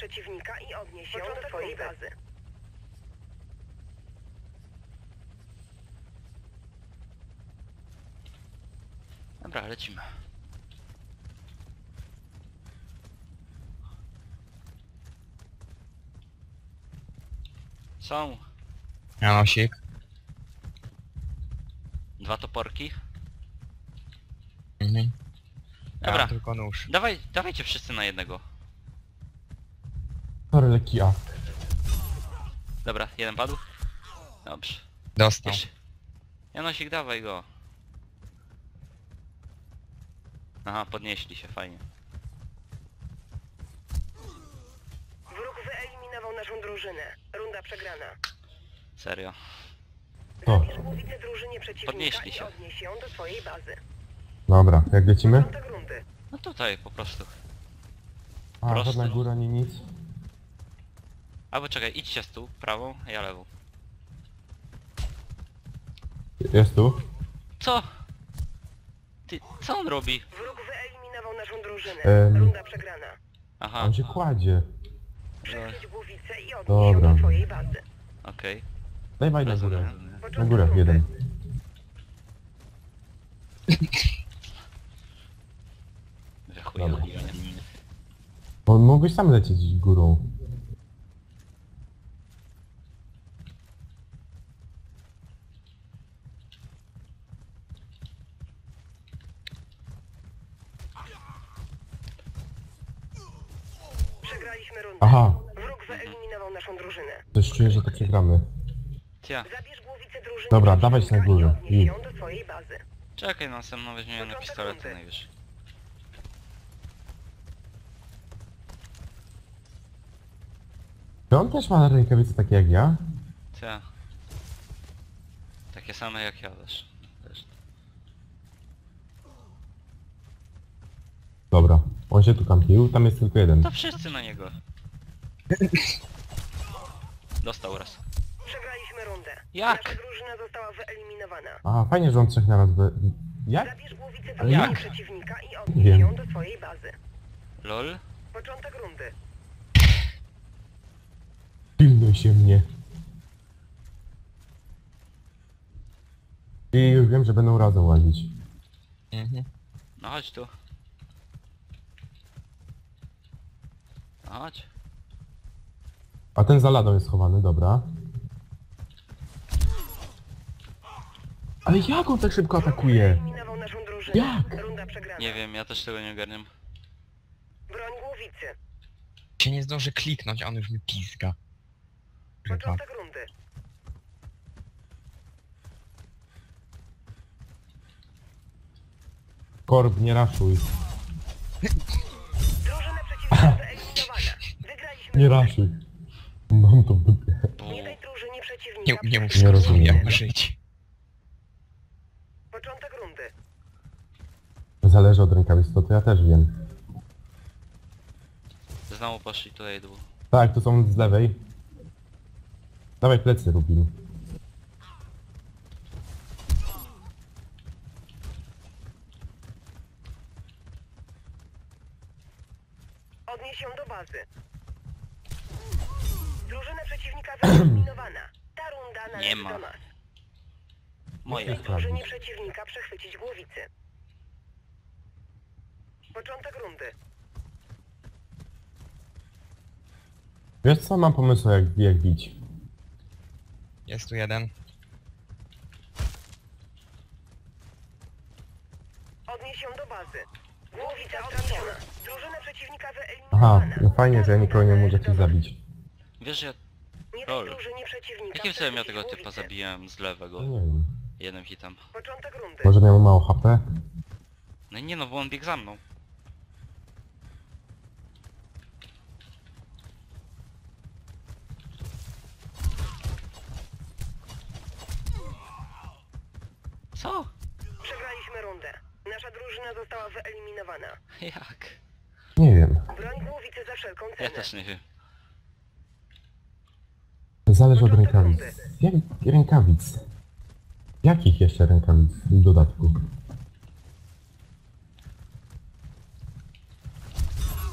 przeciwnika i odnieś ją do twojej bazy. Dobra, lecimy. Są Janosik. dwa toporki. Mhm. Ja Dobra. tylko nóż. Dawaj, dawajcie wszyscy na jednego. Sorry, lekki A. Dobra, jeden padł. Dobrze. Dostał. Jeszcze. Janosik, dawaj go. Aha, podnieśli się, fajnie. Wróg wyeliminował naszą drużynę. Runda przegrana. Serio. To. Zabierz głowicę drużynie przeciwnika Podnieśli i się. odnieś ją do twojej bazy. Dobra, jak lecimy? Początek rundy. No tutaj po prostu. A, Prosto. żadna góra, nie nic. Albo czekaj, idźcie z tu, prawą, a ja lewą. Jest tu. Co? Ty, co on robi? Wróg wyeliminował naszą drużynę. Em. Runda przegrana. Aha, On się kładzie. Głowicę i odnieś Dobra. ją do twojej bazy. okej. Daj waj na górę. Rozumiem. Na górę, jeden. Wychuja. Dobra. On mógłbyś sam lecieć górą. Przegraliśmy rundę. Aha, Wróg wyeliminował naszą drużynę. coś czuję, że to przegramy. Tia, Zabierz głowicę drużyny Dobra, dawać na górę. i ją do twojej bazy. czekaj, następną weźmiemy na rundy. najwyżej. Czy on też ma rękawice takie jak ja? Tia. Takie same jak ja też. też. Dobra, on się tu kampił, tam jest tylko jeden. To wszyscy na niego. Dostał raz. Przegraliśmy rundę. Jak? Nasza drużyna została wyeliminowana. Aha, fajnie, że on trzech na raz by... Jak? Zabierz głowicę jak? przeciwnika i Nie odnieś wiem. ją do twojej bazy. LOL? Początek rundy. Pilnuj się mnie. I już wiem, że będą razem łazić. Mhm. No chodź tu. No chodź. A ten za ladą jest schowany, dobra. Ale jak on tak szybko atakuje? Naszą drużynę. Jak? Runda przegrana. Nie wiem, ja też tego nie ogarniam. Broń głowicy. Się nie zdąży kliknąć, a on już mi pizga. Chyba. Początek rundy. Korb, nie raszuj. Drużyna przeciwnika wyeliminowana. Wygraliśmy Nie raszuj. Mam to w dupie. Nie daj drużynie przeciwnika. Nie, nie mów Nie skąd rozumiem. jak żyć. Początek rundy. Zależy od rękawic, to, to ja też wiem. Znowu poszli tutaj dół. Tak, to są z lewej. Dawaj plecy, Rubin. Odnieś ją do bazy. Przeciwnika wyeliminowana. Ta runda należy Nie ma. do nas. Moje. Drużynie sprawdzić. przeciwnika przechwycić głowicy. Początek rundy. Wiesz co, mam pomysł jak, jak bić. Jest tu jeden. Odnieś ją do bazy. Głowica stracona. Drużyna przeciwnika Aha, wyeliminowana. no fajnie, że ja nikogo nie mogę nas. zabić. Wiesz, że ja... Nie daj Lol. drużynie przeciwnika Jakim cudem ja tego typa zabiłem z lewego? No nie wiem. Jednym hitem. Początek rundy. Może miał mało HP? No i nie no, bo on biegł za mną. Co? Przegraliśmy rundę. Nasza drużyna została wyeliminowana. Jak? Nie wiem. Broń głowicy za wszelką cenę. Ja też nie wiem. Zależy od rękawic. Jak rękawic? Jakich jeszcze rękawic w dodatku?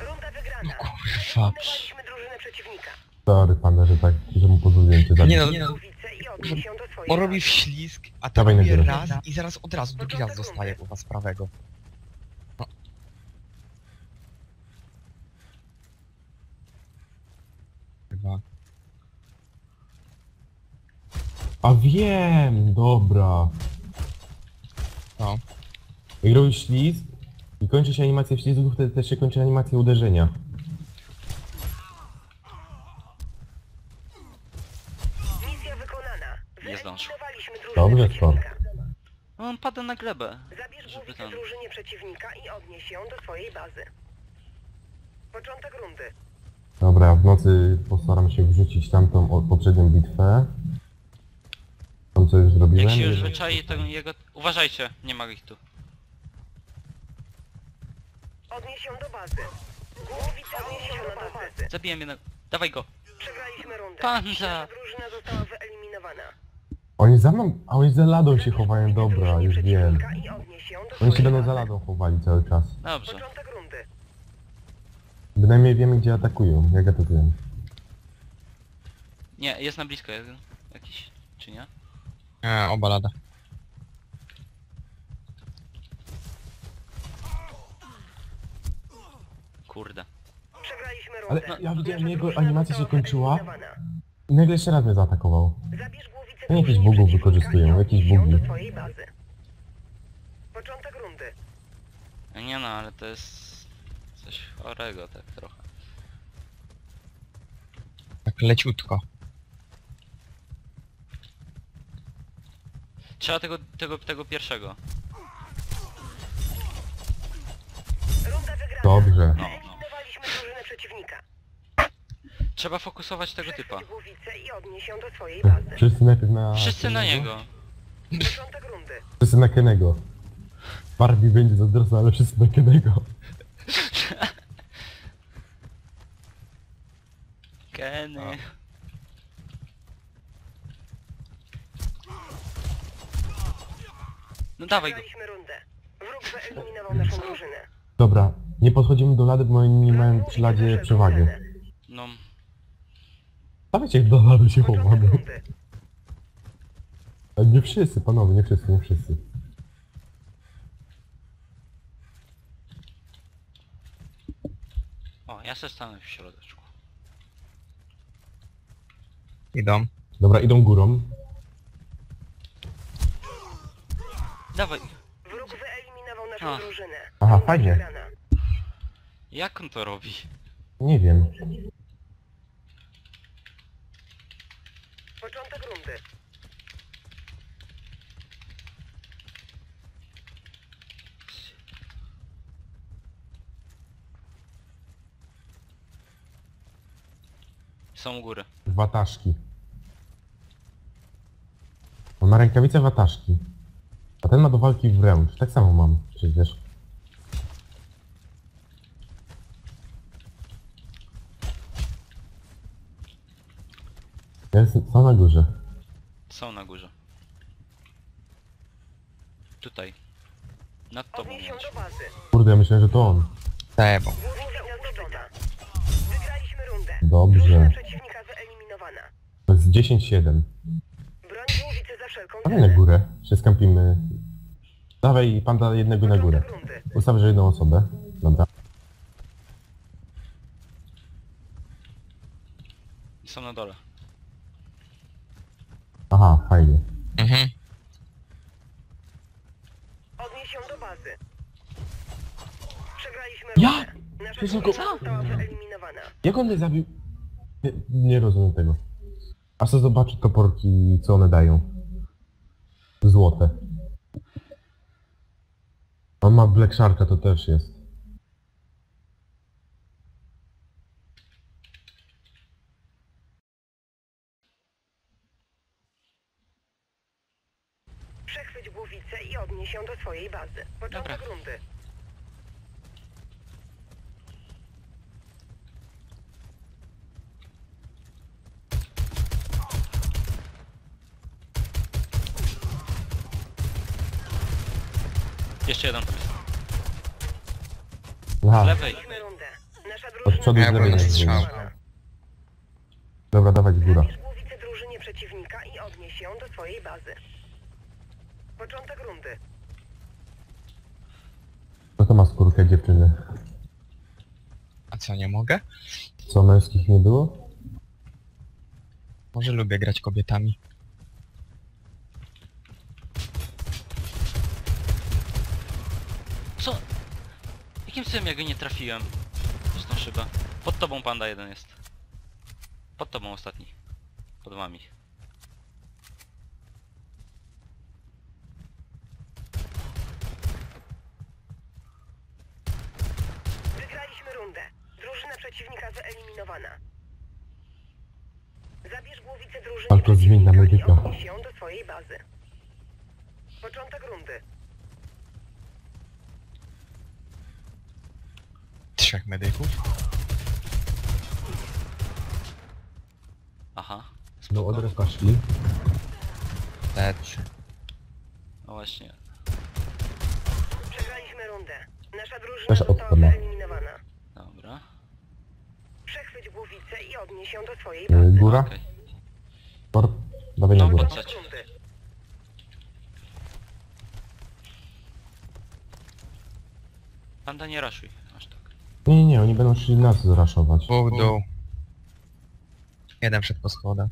Runda wygrana. Kurwa. bitwa. Zlikwidowaliśmy drużynę przeciwnika. Sorry panda, że tak, że mu pozwoliłem cię zabić. Nie no, nie no. Głowice i odnieś ją do swojej On robi wślizg, a Dawaj na atakuje górę. raz i zaraz od razu drugi raz dostaje u was prawego. No. Chyba. A wiem, dobra. No. Jak robisz ślizg i kończy się animacja ślizgu, wtedy też się kończy animacja uderzenia. Misja wykonana. Nie zdążył. Wyeliminowaliśmy drużynę Dobrze, przeciwnika. No on pada na glebę. Zabierz Żeby głowicę ten- drużynie przeciwnika i odnieś ją do swojej bazy. Początek rundy. Dobra, w nocy postaram się wrzucić tamtą o- poprzednią bitwę. Tam co już zrobiłem. Jak się już wyczai, to jego... Uważajcie, nie ma ich tu. Odnieś ją do bazy. Głowica odniesiona do bazy. Zabiłem jednego. Dawaj go. Przegraliśmy rundę. Panda. Drużyna została wyeliminowana. Oni za mną, a oni za ladą się chowają, dobra, już wiem. przeciwnika i odnieś ją do Oni się swojej będą za bazy. ladą chowali cały czas. Dobrze. Początek rundy. Bynajmniej wiemy gdzie atakują, jak atakują. Nie, jest na blisko jeden. Jakiś, czy nie? E, oba lada. Kurde. Przegraliśmy Ale rundę. ja widziałem, jego animacja się kończyła. I nagle jeszcze raz mnie zaatakował. Zabierz głowicę No, jakieś drużynie bugów przeciwnika wykorzystują, i jakieś ją bugi. do swojej bazy. Początek rundy. Nie no, ale to jest... Coś chorego tak trochę. Tak leciutko. Trzeba tego, tego, tego pierwszego. Runda wygrana. Dobrze. No, no. Wyeliminowaliśmy drużynę przeciwnika. Trzeba fokusować tego typa. Przechwyć głowicę i odnieś ją do swojej bazy. Wszyscy najpierw na... Wszyscy na niego. Początek rundy. Wszyscy na Kenego. Barbie będzie zazdrosna, ale wszyscy na Kenego. Kenny. No dawaj go. Wygraliśmy rundę. Wróg wyeliminował naszą drużynę. Dobra, nie podchodzimy do lady, bo oni mają przy ladzie przewagę. No, Dawajcie jak do lady się Początek chowamy. rundy. Ale nie wszyscy, panowie, nie wszyscy, nie wszyscy. o, ja se stanę w środeczku. Idą. Dobra, idą górą. Dawaj. Wróg wyeliminował naszą A. drużynę. Aha, fajnie. wygrana. Jak on to robi? Nie wiem. Początek rundy. Są u góry. Wataszki. On ma rękawice wataszki. A ten ma do walki wręcz. Tak samo mam, przecież. Ja jestem sam na górze. Są na górze. Tutaj. Nad tobą Odnieś do bazy. Kurde, ja myślałem, że to on. Wygraliśmy rundę. Dobrze. Drużyna przeciwnika wyeliminowana. To jest 10-7. Wszelką Dawaj na górę. Się skampimy. Dawaj panda jednego na górę. Ustawię, że jedną osobę. Dobra. Są na dole. Aha, fajnie. Mhm. Odnieś ją do bazy. Przegraliśmy Ja? rundę. Nasza Przecież drużyna go- została wyeliminowana. Jak on mnie zabił? Nie, nie rozumiem tego. A co zobaczy toporki, co one dają? Złote. On ma Black Sharka, to też jest. Przechwyć głowicę i odnieś ją do swojej bazy. Początek Dobra. rundy. Jeszcze jeden tam jest. Aha, Z lewej. Wygraliśmy rundę. Nasza Od przodu Ja byłem strzał. zdjęcie. Dobra, dawać góra. Zabierz głowicę drużynie przeciwnika i odnieś ją do swojej bazy. Początek rundy. No to ma skórkę dziewczyny. A co, nie mogę? Co, męskich nie było? Może lubię grać kobietami. Co? Cudem ja go nie trafiłem? Przez tą szybę. Pod tobą panda jeden jest. Pod tobą ostatni. Pod wami. Wygraliśmy rundę. Drużyna przeciwnika wyeliminowana. Zabierz głowicę zmień na przeciwnika i medyka. odnieś ją do swojej bazy. Początek rundy. Trzech medyków. Aha. No od razu szli. Lecy. No właśnie. Przegraliśmy rundę. Nasza drużyna Też została odpadła. wyeliminowana. Dobra. Przechwyć głowicę i odnieś ją do swojej Y, bazy. Góra? Okej. Por. Dawaj na No, górę. rundy. Panda nie raszuj. Nie, nie, nie, oni będą szli nas zraszować. Dwóch dół. Jeden przed po schodach.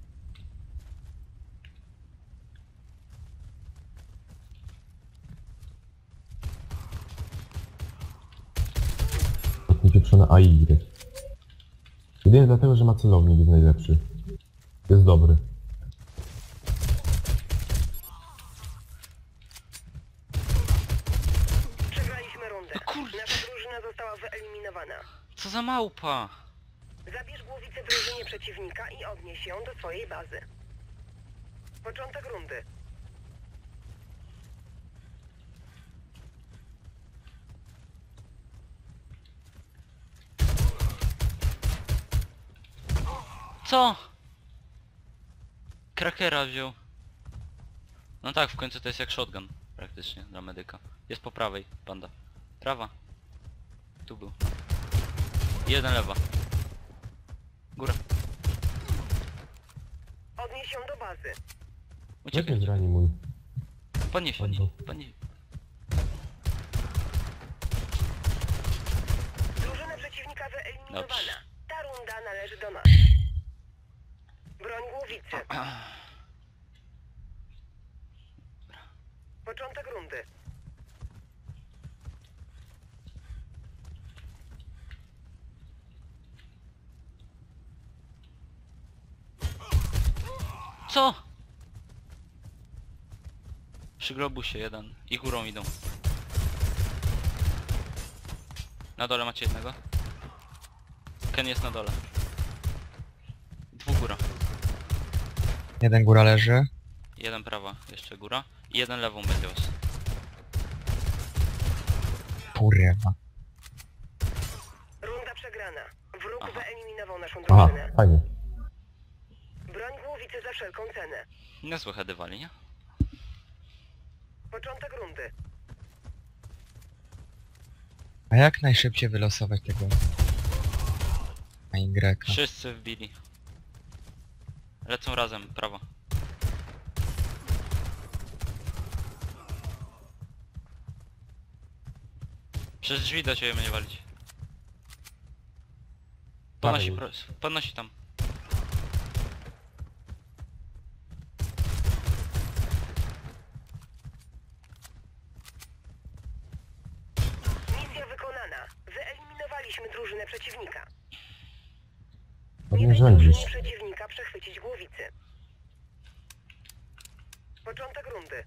Niepieprzone AI. Jedynie dlatego, że ma celownik jest najlepszy. Jest dobry. Przegraliśmy rundę. No kurde. Nasza drużyna została wyeliminowana. Co za małpa? Zabierz głowicę drużynie przeciwnika i odnieś ją do swojej bazy. Początek rundy. Co? Krakera wziął. No tak, w końcu to jest jak shotgun. Praktycznie, dla medyka. Jest po prawej, panda. Prawa. Tu był. Jeden lewa. Góra. Odnieś ją do bazy. Jak Uciekaj. mnie zrani mój? Podnieś, podnieś, podnieś. Drużyna przeciwnika wyeliminowana. Dobrze. Ta runda należy do nas. Broń głowicy. Początek rundy. Co? Przy globusie jeden. I górą idą. Na dole macie jednego? Ken jest na dole. Dwóch góra. Jeden góra leży. Jeden prawa, jeszcze góra. I jeden lewą będzie was. Kurwa. Runda przegrana. Wróg Aha. wyeliminował naszą Aha, drużynę. fajnie. Za wszelką cenę. Niezłe nie? Początek rundy. A jak najszybciej wylosować tego... Na Y? Wszyscy wbili. Lecą razem, prawo. Przez drzwi do ciebie mnie walić. Podnosi, pro, podnosi tam. Misja wykonana. Wyeliminowaliśmy drużynę przeciwnika. Nie nie daj rządzisz. drużynie przeciwnika przechwycić głowicy. Początek rundy.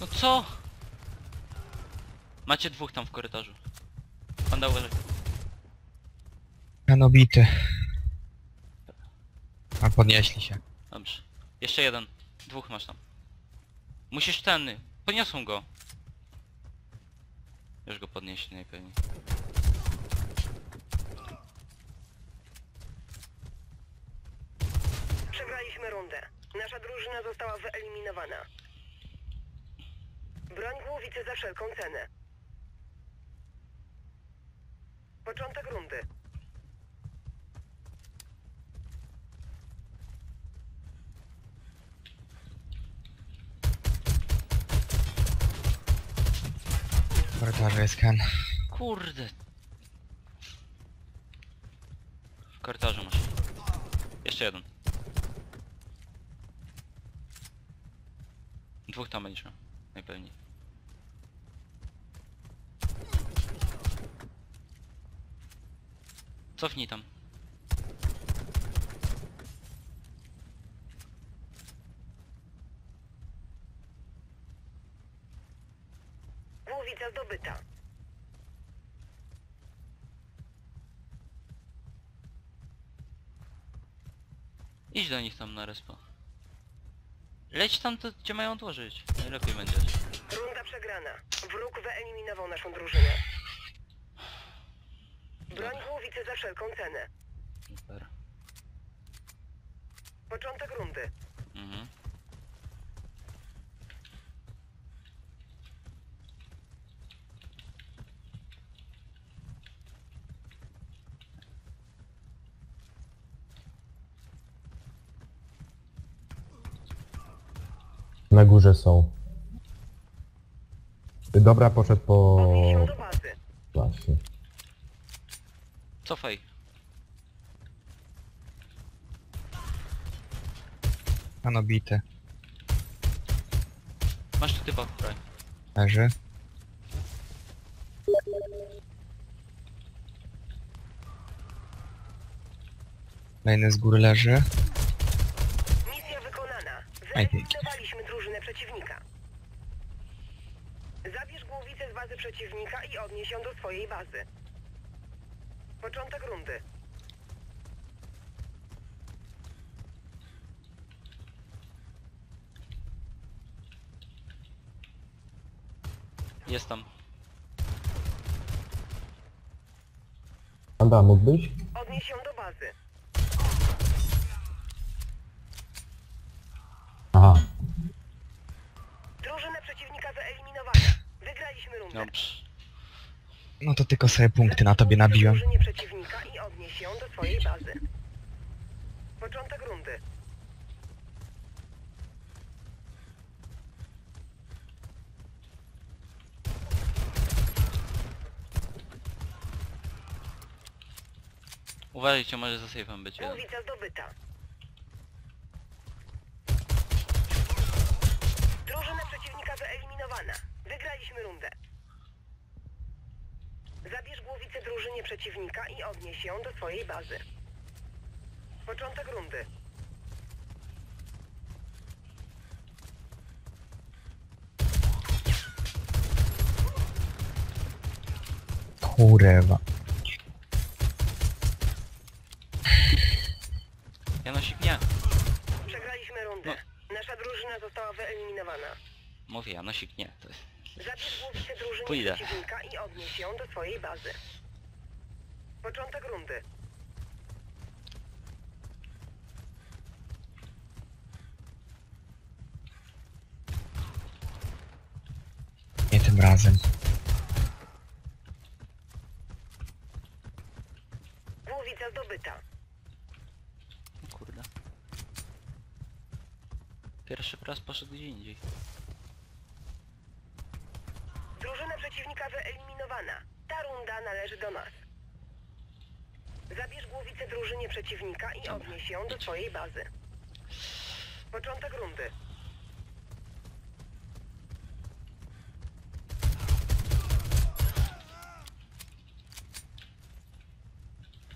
No co? Macie dwóch tam w korytarzu. Panda uważaj. Kanobity. Podnieśli się. Dobrze. Jeszcze jeden. Dwóch masz tam. Musisz ten. Podniosą go. Już go podnieśli najpewniej. Wygraliśmy rundę. Nasza drużyna została wyeliminowana. Broń głowicy za wszelką cenę. Początek rundy. W korytarzu jest Ken. Kurde. W korytarzu masz. Jeszcze jeden. Dwóch tam będzie. Najpewniej. Cofnij tam. Głowica zdobyta. Idź do nich tam na respo. Leć tam, to gdzie mają odłożyć. Najlepiej będzie. Runda przegrana. Wróg wyeliminował naszą drużynę. Broń głowicy za wszelką cenę. Super. Początek rundy. Mhm. Na górze są. Dobra, poszedł po... Odnieś się do bazy. Właśnie. Cofaj. Pan obity. Masz tu typa, prawie. Leży. Kolejny z góry leży. Misja wykonana. Aj, pięknie. Przeciwnika. Zabierz głowicę z bazy przeciwnika i odnieś ją do swojej bazy. Początek rundy. Jest tam. Anda, mógłbyś? Odnieś ją do bazy. Wygraliśmy rundę. Dobrze. No to tylko sobie punkty na tobie nabiłem. drużynie przeciwnika i odnieś ją do swojej bazy. Początek rundy. Uważajcie, może za safe'em być. Głowica zdobyta. Drużyna przeciwnika wyeliminowana. Wygraliśmy rundę. Zabierz głowicę drużynie przeciwnika i odnieś ją do swojej bazy. Początek rundy. Kurwa. Janosik, nie. Przegraliśmy rundę. Nasza drużyna została wyeliminowana. Mówię, Janosik, nie. To jest... Zabierz głowicę drużynie Pójdę. przeciwnika i odnieś ją do swojej bazy. Początek rundy. Nie tym razem. Głowica zdobyta. O kurde. Pierwszy raz poszedł gdzie indziej. Drużyna przeciwnika wyeliminowana. Ta runda należy do nas. Zabierz głowicę drużynie przeciwnika i odnieś ją do swojej bazy. Początek rundy.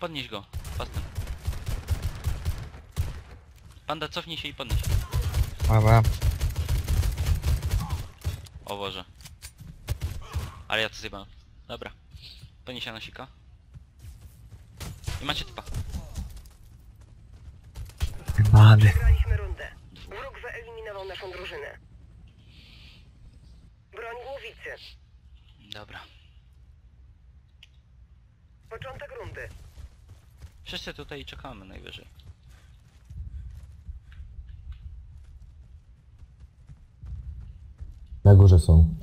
Podnieś go. Pastem. Panda, cofnij się i podnieś. Dobra. O Boże. Ale ja to zjebałem. Dobra. Podnieś Janosika. Macie typa. Mady. Przegraliśmy rundę. Wróg wyeliminował naszą drużynę. Broń głowicy. Dobra. Początek rundy. Wszyscy tutaj czekamy najwyżej. Na górze są.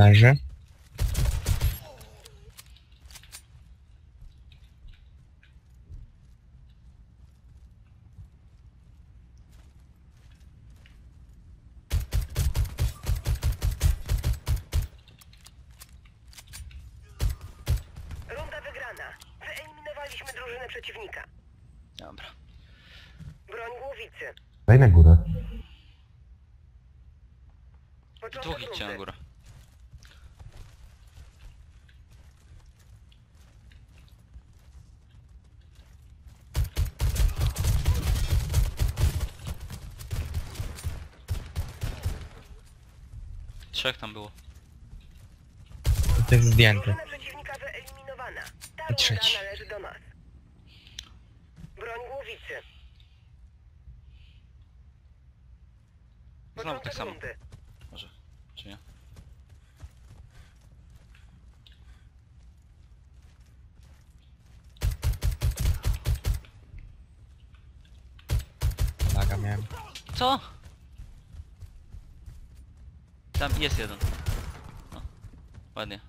Leży. Runda wygrana. Wyeliminowaliśmy drużynę przeciwnika. Dobra. Broń głowicy. Daj na górę. Początek Dwóch idźcie na górę. Trzech tam było. To jest zdjęty. Drużyna przeciwnika wyeliminowana. Ta runda Trzeci. należy do nas. Broń głowicy. Znowu Początek tak samo. rundy. Może. Czy nie? Laga miałem. Co? Tam jest jeden. No. Ładnie.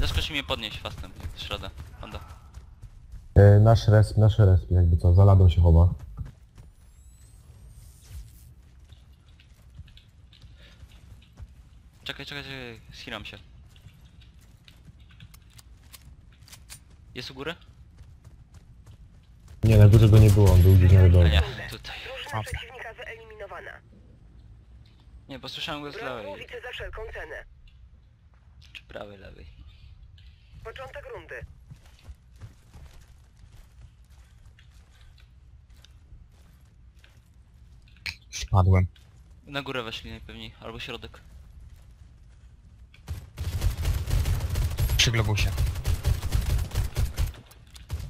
Zaskoczy mnie podnieść fastem, jak środę. Panda. E, nasz resp, nasz resp, jakby co, za ladą się chowa. Czekaj, czekaj, czekaj, schiram się. Jest u góry? Nie, na górze go nie było, on był gdzieś na A dole. nie, tutaj. Przeciwnika wyeliminowana. Nie, bo słyszałem go z lewej. głowicy za wszelką cenę. Czy prawej, lewej. Początek rundy. Spadłem. Na górę weszli najpewniej, albo środek. Przy globusie.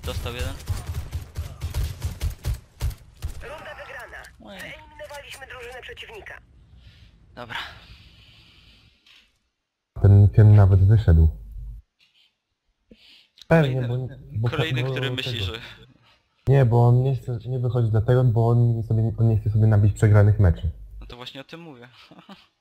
Dostał jeden. Runda wygrana. Ojej. Wyeliminowaliśmy drużynę przeciwnika. Dobra. Ten, ten nawet wyszedł. Pewnie, bo... bo Kolejny, bo- który bo myśli, tego. że... Nie, bo on nie chce, nie wychodzi dlatego, bo on, sobie, on nie chce sobie nabić przegranych meczy. No to właśnie o tym mówię.